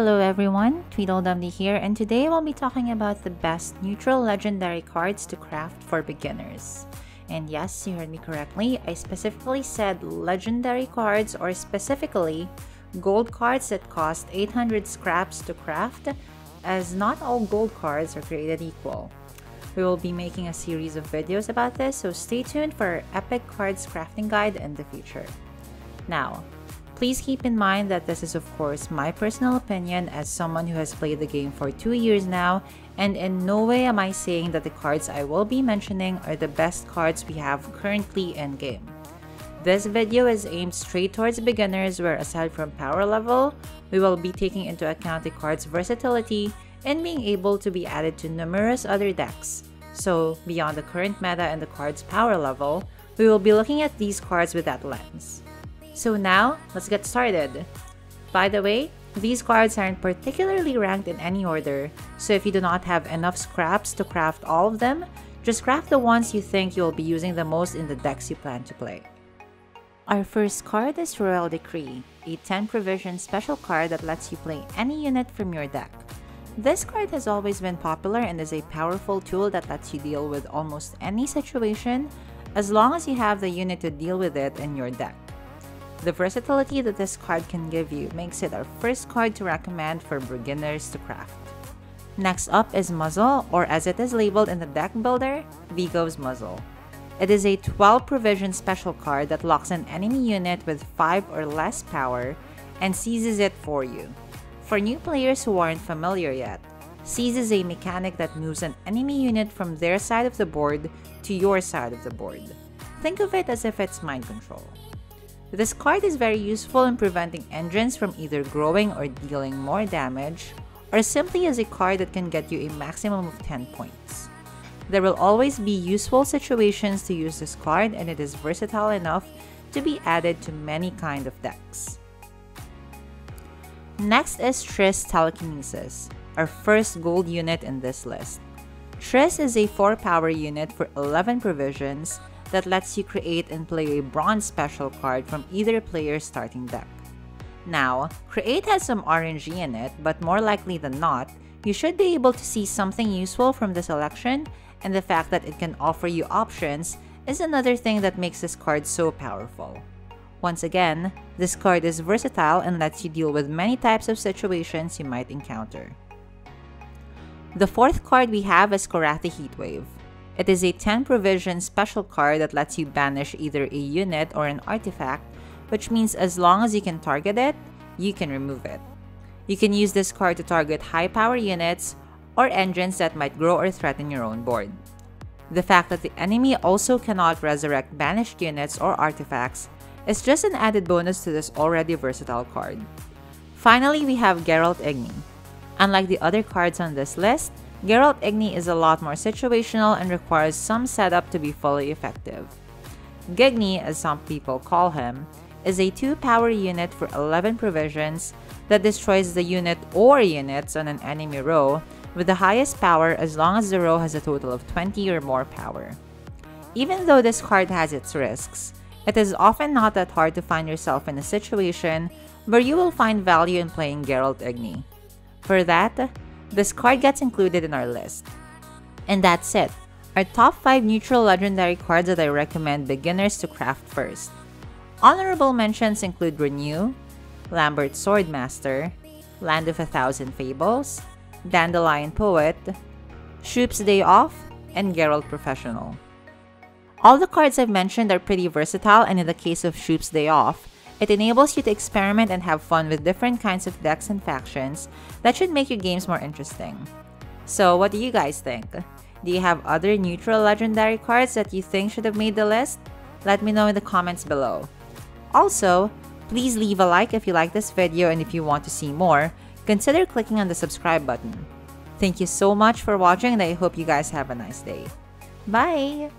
Hello everyone, Tweedledumdee here, and today we'll be talking about the best neutral legendary cards to craft for beginners. And yes, you heard me correctly, I specifically said legendary cards or specifically gold cards that cost 800 scraps to craft, as not all gold cards are created equal. We will be making a series of videos about this, so stay tuned for our epic cards crafting guide in the future. Now, Please keep in mind that this is of course my personal opinion as someone who has played the game for 2 years now and in no way am I saying that the cards I will be mentioning are the best cards we have currently in game. This video is aimed straight towards beginners where aside from power level, we will be taking into account the card's versatility and being able to be added to numerous other decks. So beyond the current meta and the card's power level, we will be looking at these cards with that lens. So now, let's get started. By the way, these cards aren't particularly ranked in any order, so if you do not have enough scraps to craft all of them, just craft the ones you think you'll be using the most in the decks you plan to play. Our first card is Royal Decree, a 10 provision special card that lets you play any unit from your deck. This card has always been popular and is a powerful tool that lets you deal with almost any situation as long as you have the unit to deal with it in your deck. The versatility that this card can give you makes it our first card to recommend for beginners to craft. Next up is Muzzle, or as it is labeled in the deck builder, Vigo's Muzzle. It is a 12 provision special card that locks an enemy unit with 5 or less power and seizes it for you. For new players who aren't familiar yet, Seize is a mechanic that moves an enemy unit from their side of the board to your side of the board. Think of it as if it's mind control. This card is very useful in preventing engines from either growing or dealing more damage, or simply as a card that can get you a maximum of 10 points. There will always be useful situations to use this card and it is versatile enough to be added to many kind of decks. Next is Triss Telekinesis, our first gold unit in this list. Triss is a 4 power unit for 11 provisions that lets you create and play a bronze special card from either player's starting deck. Now, Create has some RNG in it, but more likely than not, you should be able to see something useful from the selection, and the fact that it can offer you options is another thing that makes this card so powerful. Once again, this card is versatile and lets you deal with many types of situations you might encounter. The fourth card we have is Korathi Heatwave. It is a 10 provision special card that lets you banish either a unit or an artifact, which means as long as you can target it, you can remove it. You can use this card to target high power units or engines that might grow or threaten your own board. The fact that the enemy also cannot resurrect banished units or artifacts is just an added bonus to this already versatile card. Finally, we have Geralt Igni. Unlike the other cards on this list, Geralt Igni is a lot more situational and requires some setup to be fully effective. Gigni, as some people call him, is a 2 power unit for 11 provisions that destroys the unit or units on an enemy row with the highest power as long as the row has a total of 20 or more power. Even though this card has its risks, it is often not that hard to find yourself in a situation where you will find value in playing Geralt Igni. For that, this card gets included in our list. And that's it. Our top 5 neutral legendary cards that I recommend beginners to craft first. Honorable mentions include Renew, Lambert Swordmaster, Land of a Thousand Fables, Dandelion Poet, Shupe's Day Off, and Geralt Professional. All the cards I've mentioned are pretty versatile and in the case of Shupe's Day Off, it enables you to experiment and have fun with different kinds of decks and factions that should make your games more interesting. So, what do you guys think? Do you have other neutral legendary cards that you think should have made the list? Let me know in the comments below. Also, please leave a like if you like this video and if you want to see more, consider clicking on the subscribe button. Thank you so much for watching and I hope you guys have a nice day. Bye!